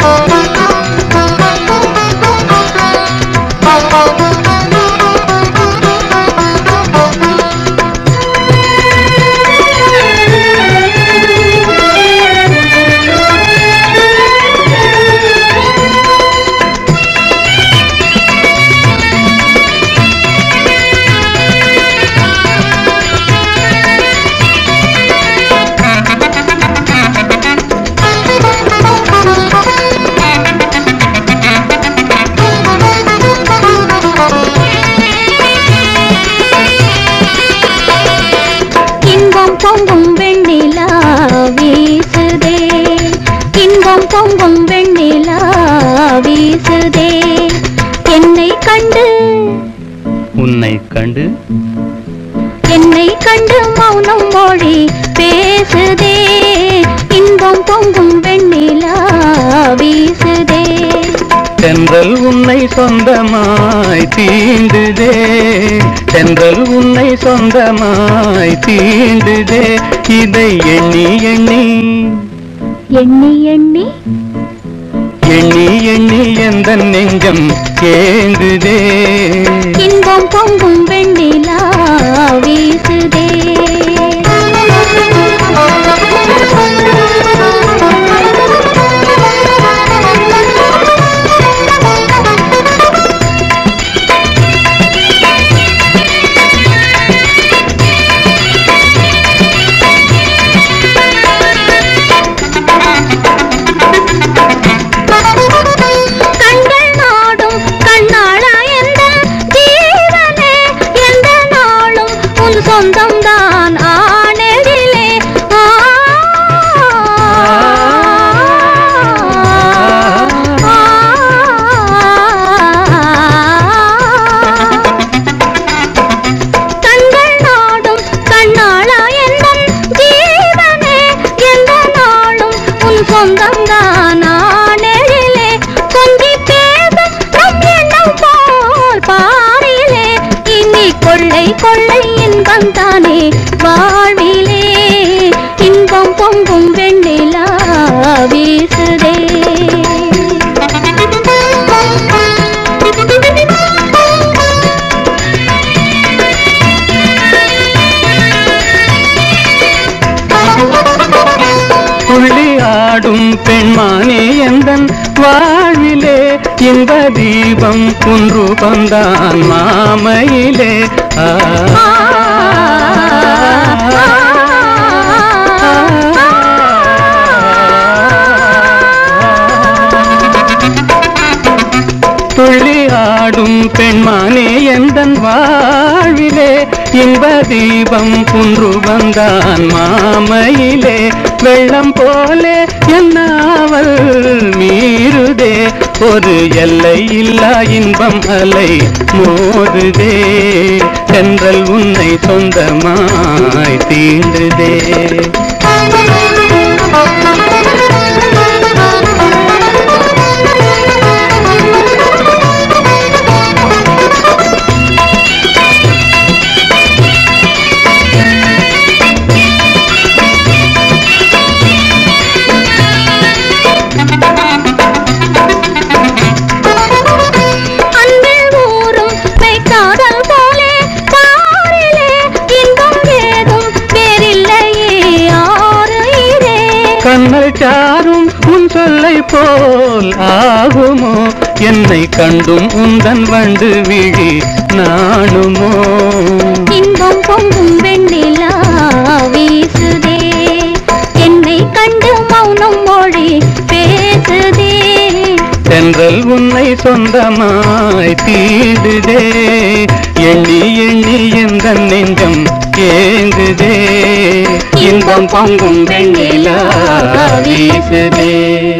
இன்பம் உன்னை கண்டு என்னை கண்டு மௌனம் மொழி பேசுதே. இன்பம் பொங்கும் வெண்ணிலா வீசுதே. தென்றல் உன்னை சொந்தமாய் தீண்டுதே. தென்றல் உன்னை சொந்தமாய் தீண்டுதே. இதை எண்ணி எண்ணி. எண்ணி எண்ணி. எண்ணி எண்ணி எந்த நெஞ்சம் ஏங்குதே நானே வாழ்விலே? இன்பம் பொங்கும் வெண்ணிலா வீசுதே. ஆடும் பெண்மானே எந்தன் வாழ்விலே? இந்த தீபம் குன்று பந்தான் மாமையிலே? ஆ. துள்ளி ஆடும் பெண்மானே எந்தன் வாழ்விலே இன்ப தீபம் குன்று வந்தான் மாமையிலே. வெள்ளம் போலே என்னாவல் ஒரு எல்லை இல்லா இன்பம் அலை மோதுதே. சென்றல் உன்னை சொந்தமாய் தீண்டுதே. சொல்லை போல் ஆகுமோ? என்னை கண்டும் உந்தன் வண்டு விழி நாணுமோ? இன்பம் பொங்கும் வெண்ணிலா வீசுதே. என்னை கண்டு மௌனம் மொழி பேசுதே. தென்றல் உன்னை சொந்தமாய் தீடுதே. எண்ணி எண்ணி எந்த நெஞ்சம் ஏங்குதே. இன்பம் பொங்கும் வெண்ணிலா வீசுதே.